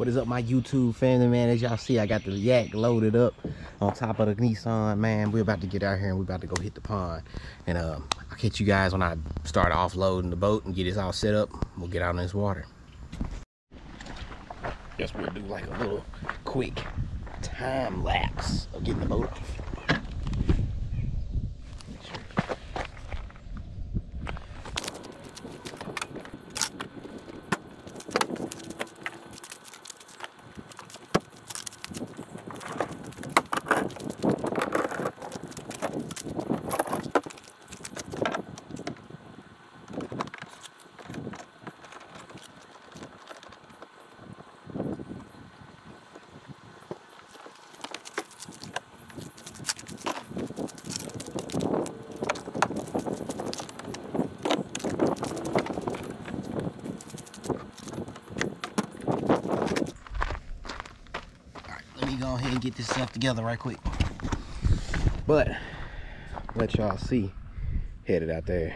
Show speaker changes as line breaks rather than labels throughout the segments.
What is up, my YouTube family, man? As y'all see, I got the yak loaded up on top of the Nissan, man. We're about to get out here and we're about to go hit the pond. And um, I'll catch you guys when I start offloading the boat and get this all set up. We'll get out in this water. Guess we'll do like a little quick time lapse of getting the boat off. Me go ahead and get this stuff together right quick. But let y'all see headed out there.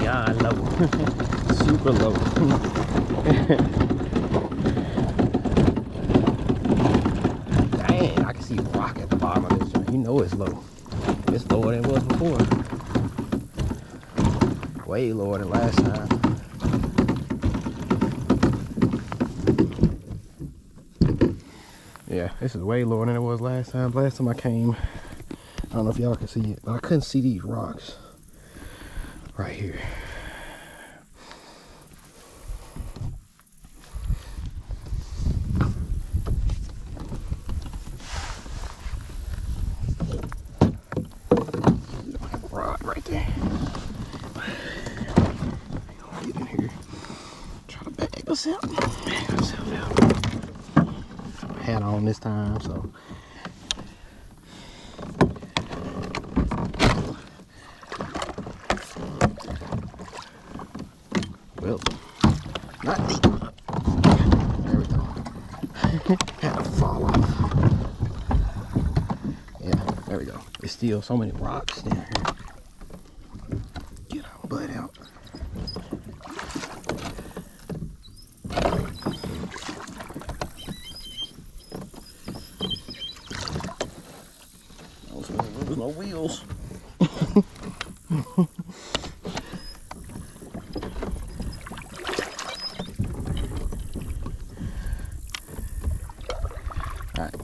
Yeah, low. Super low. Dang, I can see rock at the bottom of this. You know it's low. It's lower than it was before way lower than last time. Yeah, this is way lower than it was last time. Last time I came, I don't know if y'all can see it, but I couldn't see these rocks right here. Rod right there. Get in here. Myself out. Hat on this time, so. Well, not deep. There we go. Had to fall off. Yeah, there we go. There's still so many rocks down here. Get our butt out. Those are- There's no wheels. All right.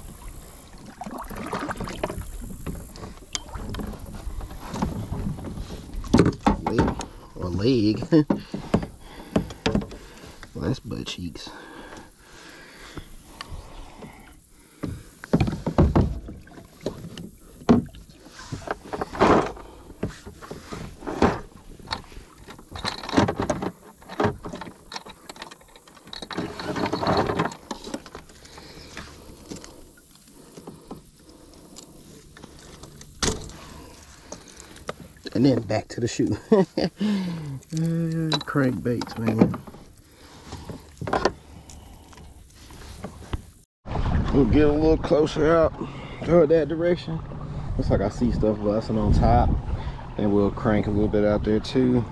Leg or leg. well, that's butt cheeks. And then back to the shoe. Uh, crankbaits, man. We'll get a little closer out toward that direction. Looks like I see stuff busting on top. And we'll crank a little bit out there too.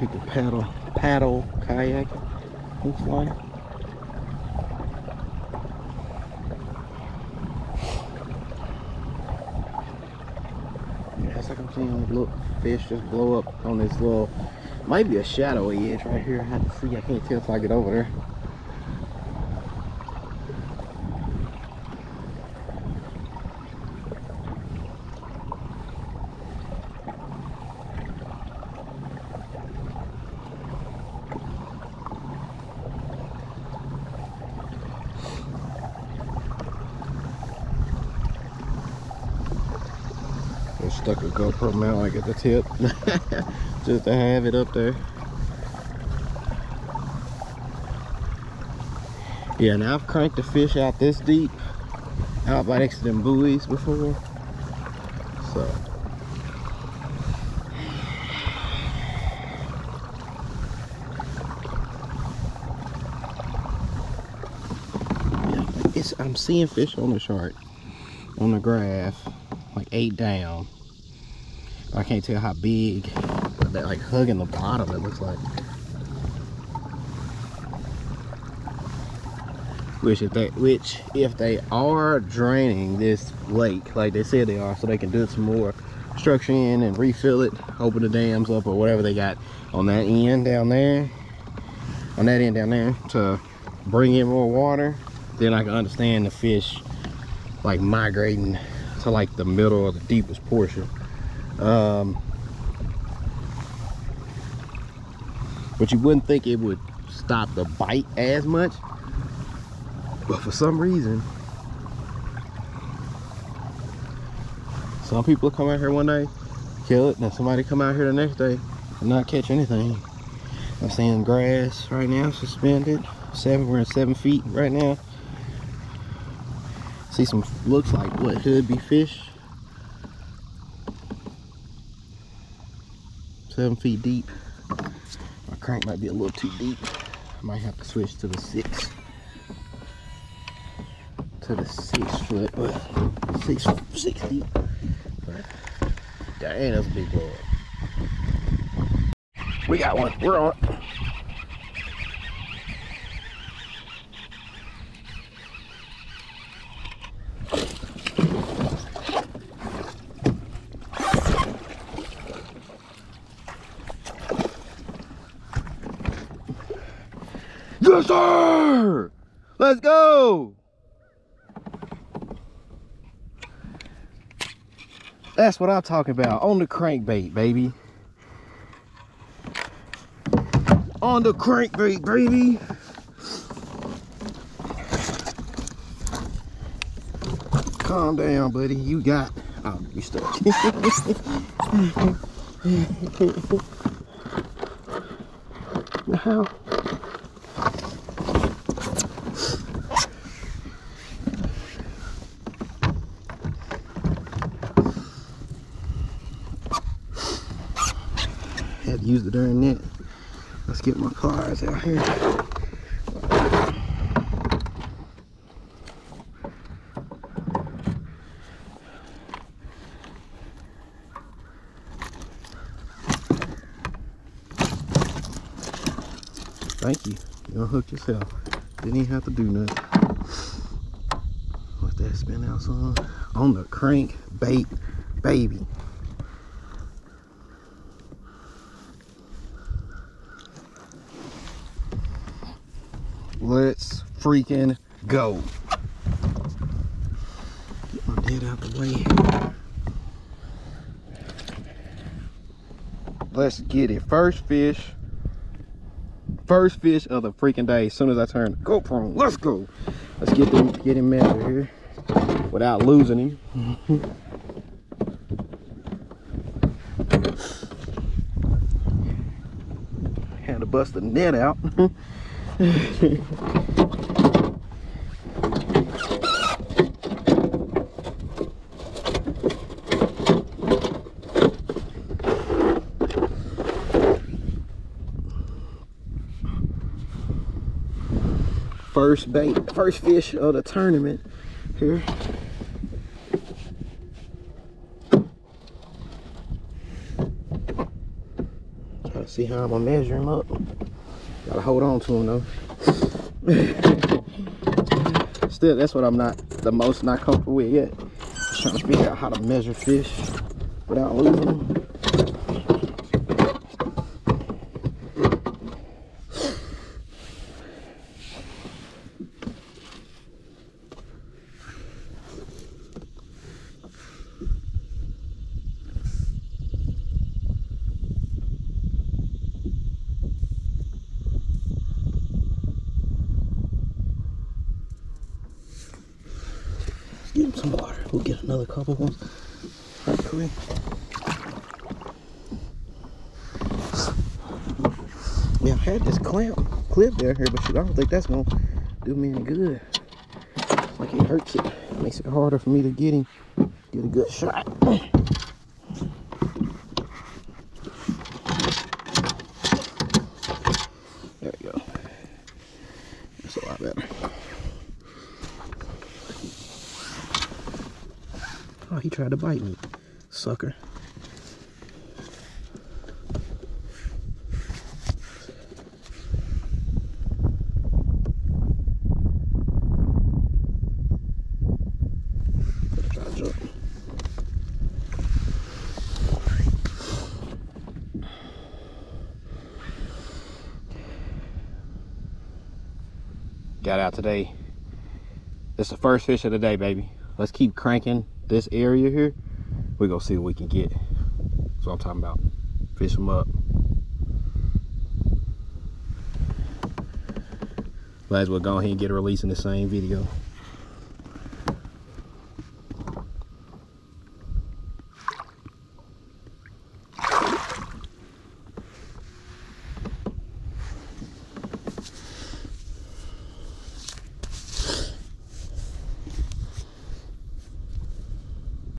You can paddle, paddle, kayak, looks like. Yeah, it's like I'm seeing little fish just blow up on this little, might be a shadowy edge right here. I have to see, I can't tell if I get over there. stuck a GoPro mount like at the tip just to have it up there. Yeah, now I've cranked the fish out this deep out by next to them buoys before. So I'm seeing fish on the chart on the graph like eight down I can't tell how big, they're like hugging the bottom, it looks like. Which if they which if they are draining this lake like they said they are, so they can do some more structure in and refill it, open the dams up or whatever they got on that end down there, on that end down there to bring in more water, then I can understand the fish like migrating to like the middle or the deepest portion. Um, but you wouldn't think it would stop the bite as much. But for some reason, some people come out here one day, kill it, and somebody come out here the next day and not catch anything. I'm seeing grass right now, suspended. Seven, we're in seven feet right now. See some, looks like what could be fish. Seven feet deep. My crank might be a little too deep. I might have to switch to the six. To the six foot, but six, six deep. But, dang, that's a big boy. We got one. We're on. Sir! Let's go! That's what I'm talking about. On the crankbait, baby. On the crankbait, baby. Calm down, buddy. You got. Oh, you stuck. How? Use the darn net. Let's get my cars out here. Thank you. You unhooked yourself. Didn't even have to do nothing. What's that spin out song? On the crank bait baby. Let's freaking go. Get my out the way. Let's get it. First fish. First fish of the freaking day. As soon as I turn the GoPro, let's go. Let's get them get him out of here without losing him. Had to bust the net out. first bait, first fish of the tournament here. Try to see how I'm gonna measure him up. Gotta hold on to him though. Still, that's what I'm not the most not comfortable with yet. Just trying to figure out how to measure fish without losing them. Get him some water. We'll get another couple ones quick. Yeah, I had this clamp clip there here, but I don't think that's gonna do me any good. Like it hurts it. Makes it harder for me to get him, get a good shot. There we go. That's a lot better. Oh, he tried to bite me. Sucker. Got out today. It's the first fish of the day, baby. Let's keep cranking this area here. We're gonna see what we can get. That's what I'm talking about. Fish them up. Might as well go ahead and get a release in the same video.